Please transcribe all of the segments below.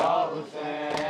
Ya Hussein,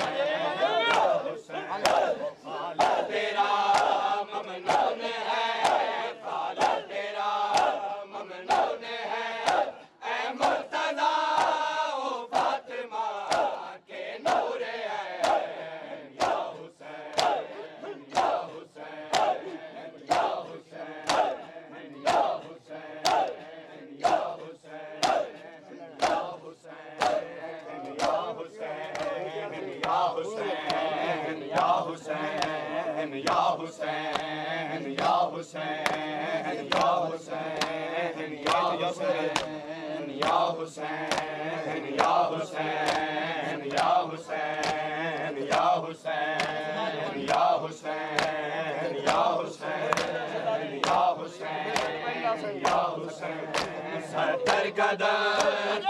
حسین، یا حسین یا حسین یا حسین یا حسین یا حسین یا حسین، ستر قدم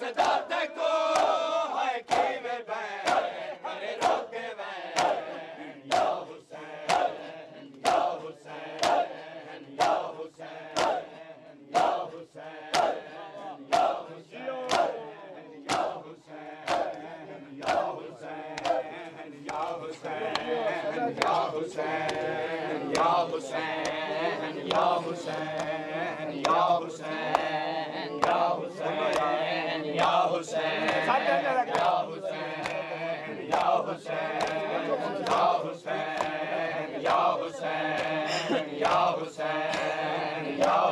ستر کو ہے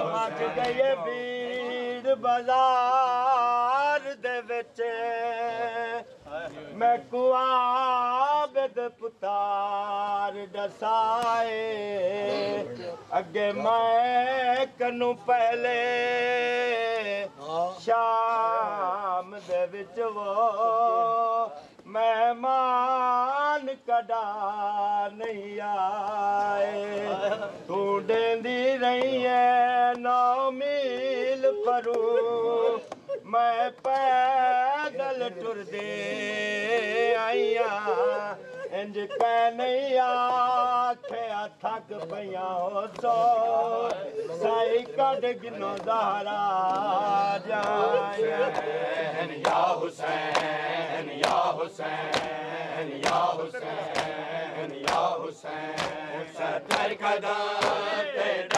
ਮੱਚ ਗਏ ਵੀਰ ਬਾਜ਼ਾਰ ਦੇ ਵਿੱਚ ਮੈਂ ਕੁਆਬਦ ਪੁੱਤਾਰ ਦਸਾਏ ਅੱਗੇ ਮੈਂ ਕਨੂੰ ਪਹਿਲੇ ਸ਼ਾਮ ਦੇ ਵਿੱਚ ਵੋ मेहमान कदा नहीं आए तू डेंदी रही है नौ मील परू मैं पैदल टुरदे आईया نه آ ٿڪ ڀيا هئي ڪڏو دارا حسين هسيس هسي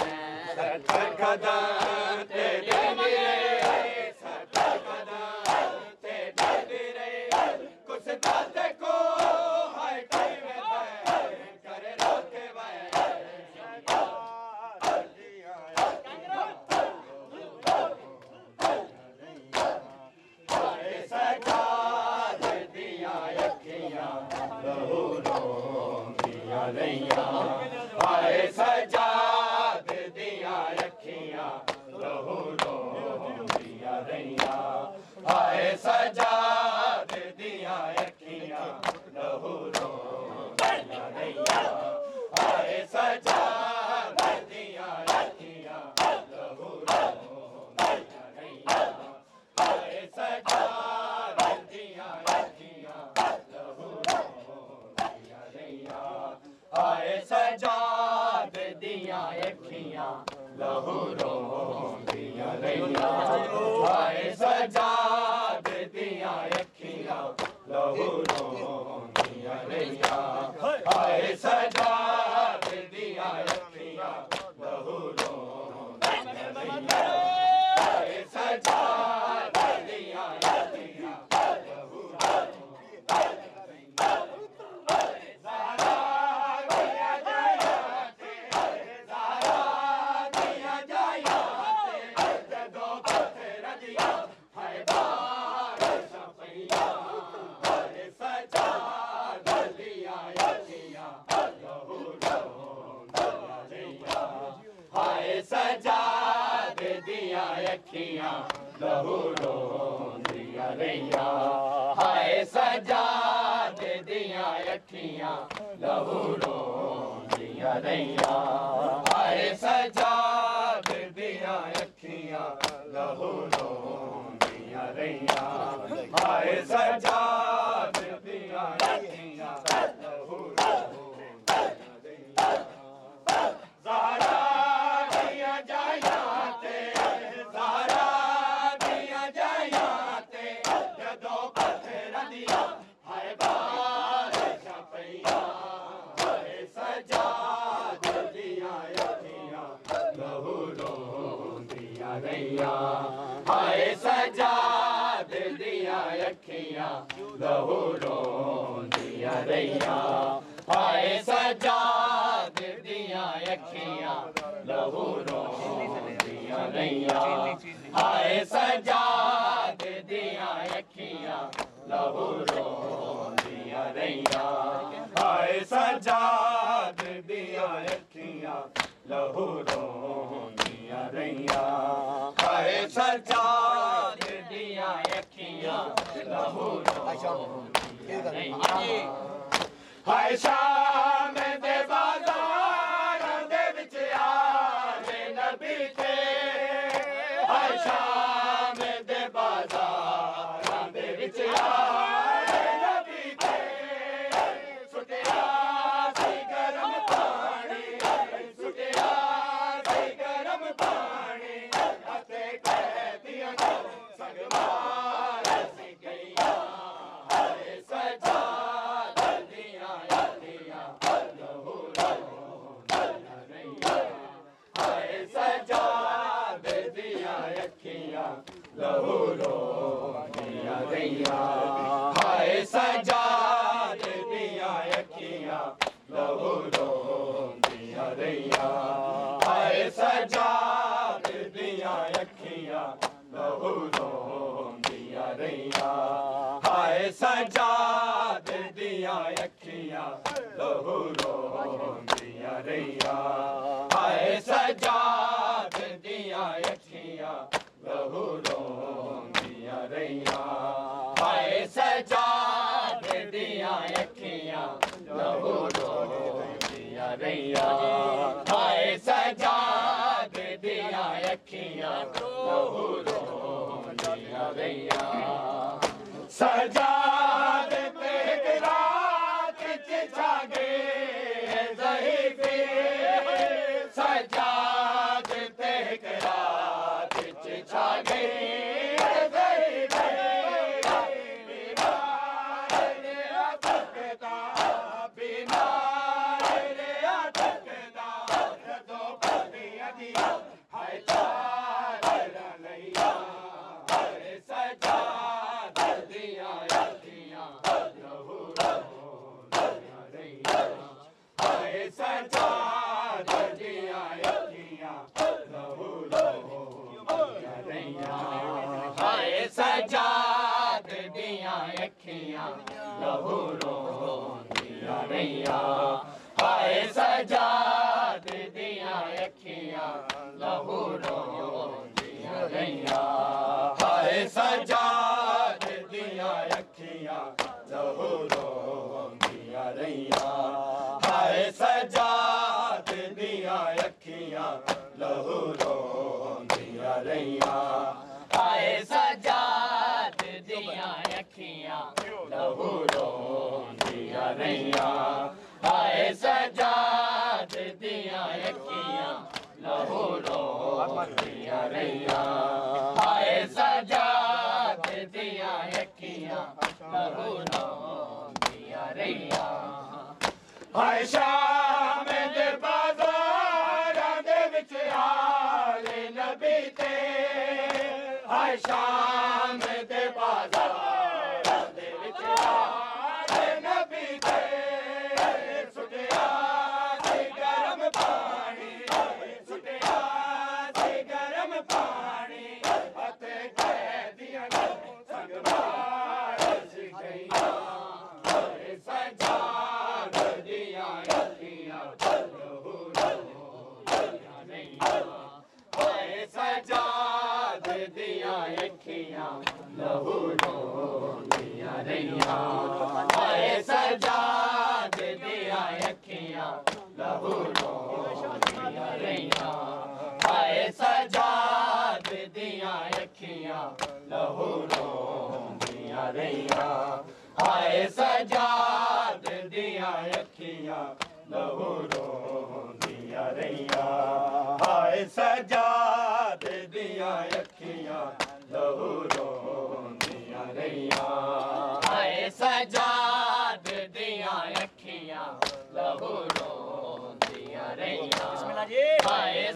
Dante آئے سجاد دیا اکھیاں لہو رو آئے سجاد دیا اکھیاں آئے سجاد دیا اکھیاں لہو آئے سجاد دیا اکھیاں لہو آئے dog. रै सजातखियाह रो रैया सजाती रैया हशा में ਸਜਾਦ ਦੀਆਂ ਅੱਖੀਆਂ ਲਹੂ ਰੋਂਦੀਆਂ ਰਹੀਆਂ ਹਾਏ ਸਜਾਦ ਦੀਆਂ ਅੱਖੀਆਂ ਲਹੂ ਰੋਂਦੀਆਂ ਰਹੀਆਂ ਹਾਏ ਸਜਾਦ ਦੀਆਂ ਅੱਖੀਆਂ ਲਹੂ ਰੋਂਦੀਆਂ ਰਹੀਆਂ ਹਾਏ ਸਜਾਦ ਦੀਆਂ ਅੱਖੀਆਂ ਲਹੂ ਰੋਂਦੀਆਂ ਰਹੀਆਂ सजाते सही सजा बिना सजातू रो दखियाह रो थैया हाए सजातू रोम रजात रै सजातो रै सजातिाम ते शाम ਦੀਆਂ ਅੱਖੀਆਂ ਲਹੂ ਰੋਂਦੀਆਂ ਰਹੀਆਂ ਹਾਏ ਸਜਾਦ ਦੀਆਂ ਅੱਖੀਆਂ ਲਹੂ ਰੋਂਦੀਆਂ ਰਹੀਆਂ ਹਾਏ ਸਜਾਦ ਦੀਆਂ ਅੱਖੀਆਂ ਲਹੂ ਰੋਂਦੀਆਂ ਰਹੀਆਂ ਹਾਏ ਸਜਾਦ ਦੀਆਂ ਅੱਖੀਆਂ ਲਹੂ ਰੋਂਦੀਆਂ रै सजातख रो दै सजातख दैया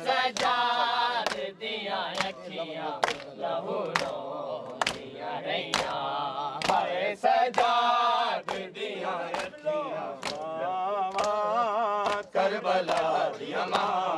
सजातो दैया हाए सजात मां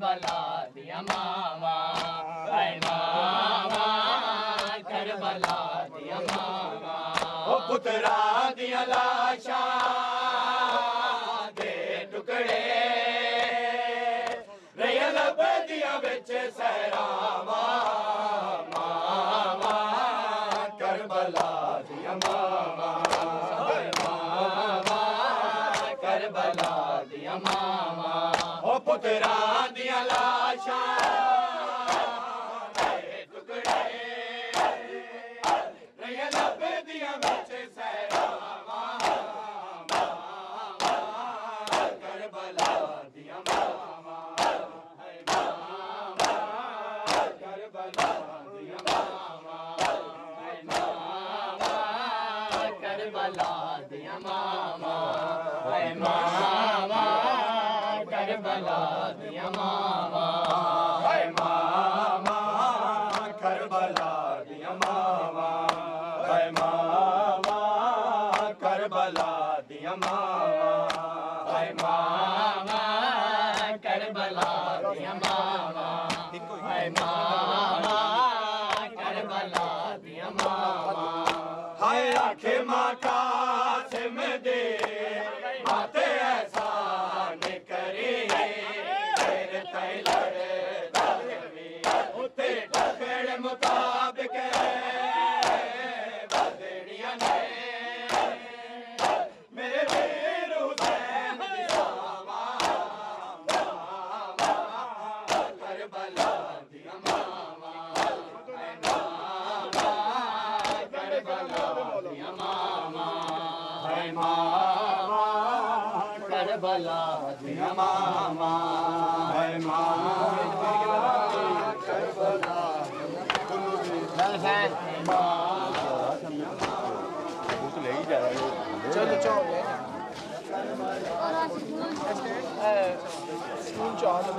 बला द मामा करबला द मामा। दिया लाशा। Mama, सामा mama. मामा नियमावा بايا هر مبلا ماما هر ملها ڪجهه ليهو چلو چئو چادر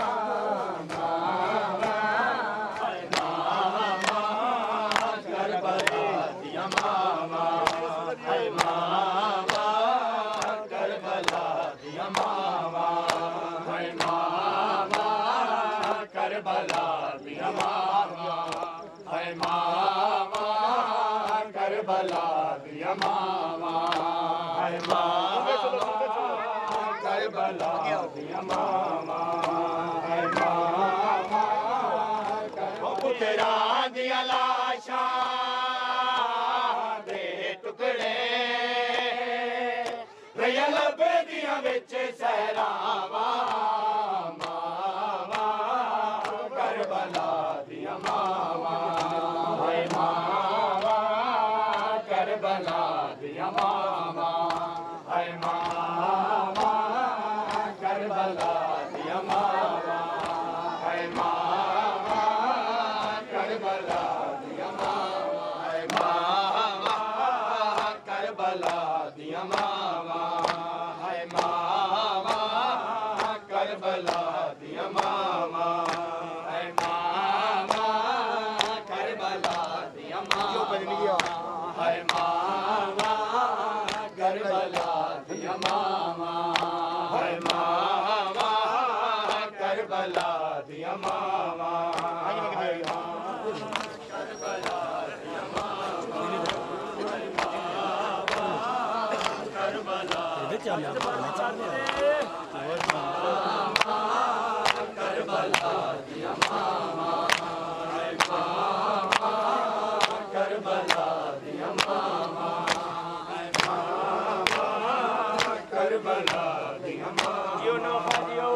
کربلا دی اماں یو نو ما دیو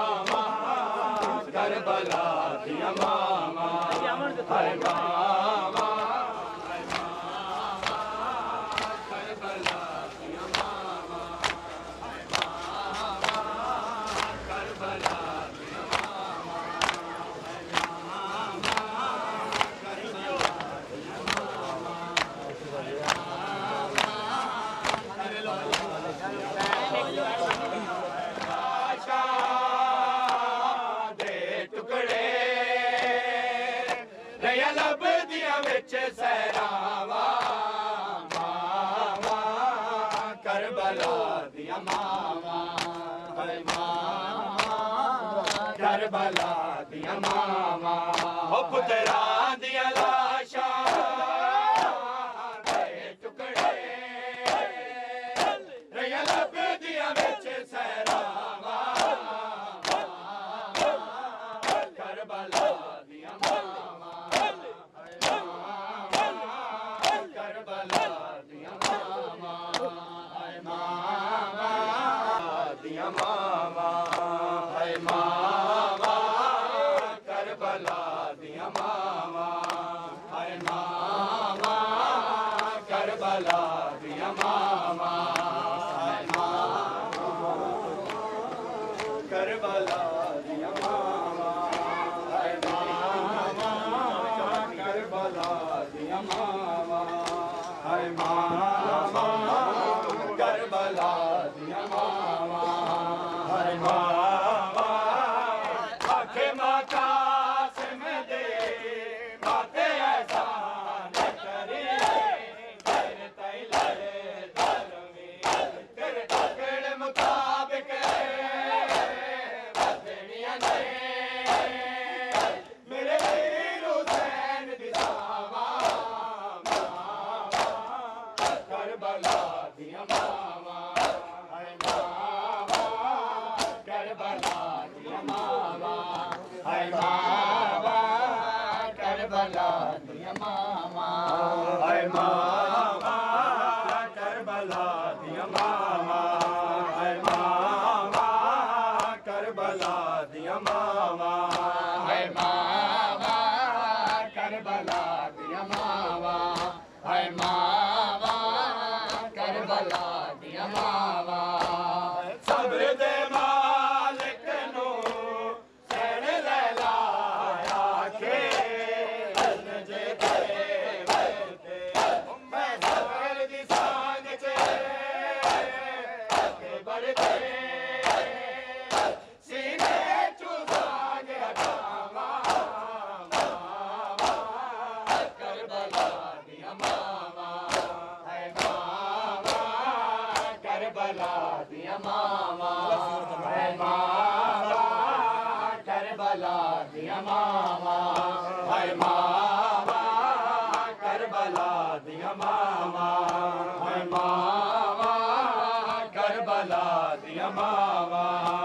اماں کربلا دی पुत रा بلا ماوالا ڏيان مان Yamava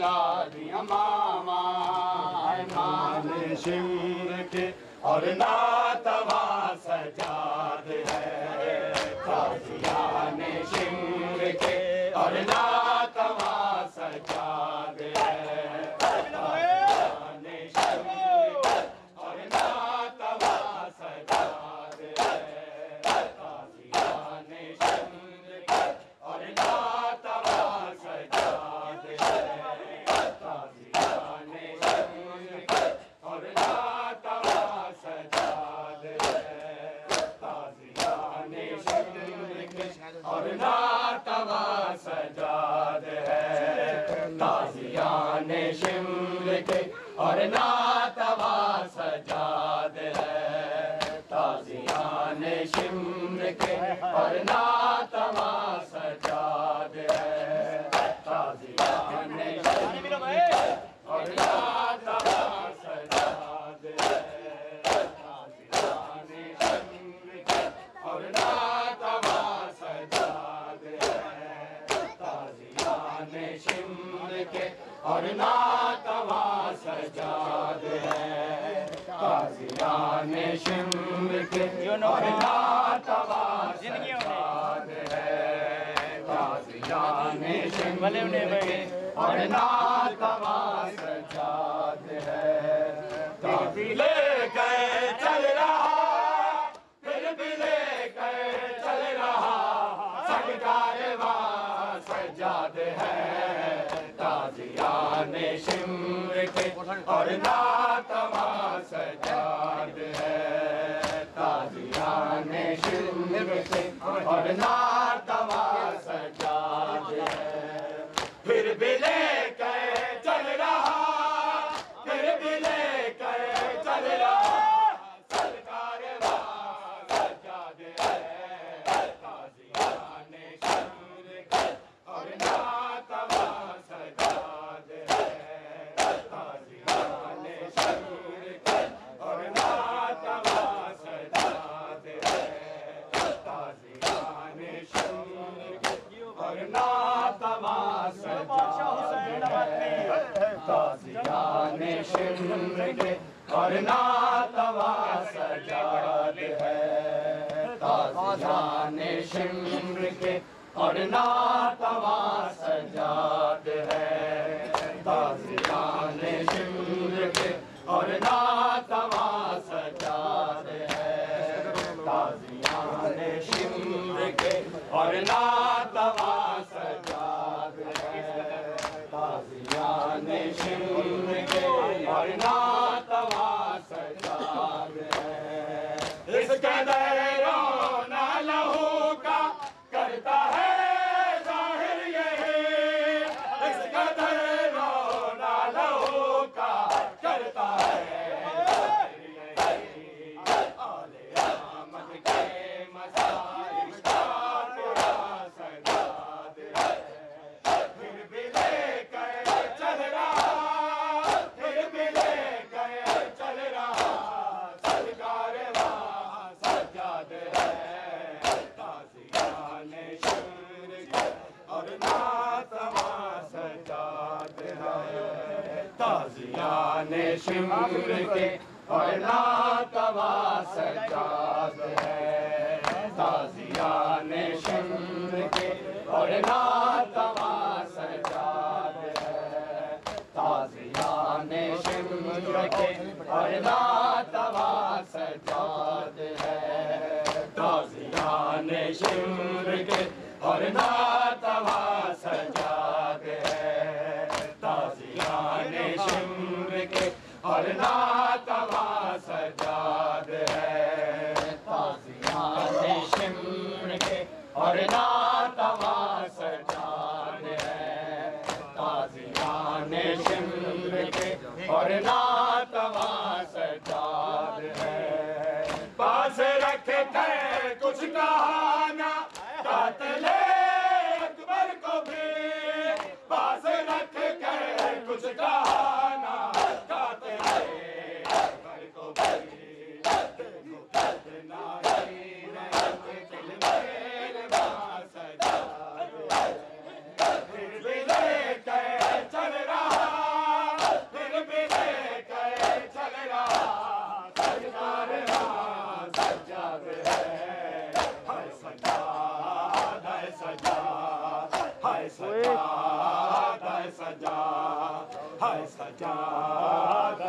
राम सिर और न तव्हां सारे और ना توهان سجاد تازان سمات میں شمک اولاد آواز سرشاد ہے غازیان شمک اولاد آواز سرشاد ہے۔ قافلے گئے چل رہا پھر بھی لے چل رہا۔ سرکار وہاں سجاد ہے۔ تازیان شمر کے اور ناتواں سجاد and I. شمر کے اور ناتوا سجاد ہے۔ تازیان شمر کے اور ناتوا سجاد ہے۔ تازیان شمر کے اور ناتواں شمر کے اور ناکوا سجاد ہے۔ تازیان شمر کے اور ناکوا سجاد ہے۔ تازیان شمر کے اور ناکوا سجاد ہے۔ تازیان شمر کے اور ناکوا ورنہ تباہ سجاد ہے۔ تازیان شمر کے اور تباہ سجاد ہے۔ تازیان شمر کے اور تباہ سجاد ہے پاس رکھ کر کچھ کہانا قاتل اکبر کو بھی پاس رکھ کر کچھ کہا सजात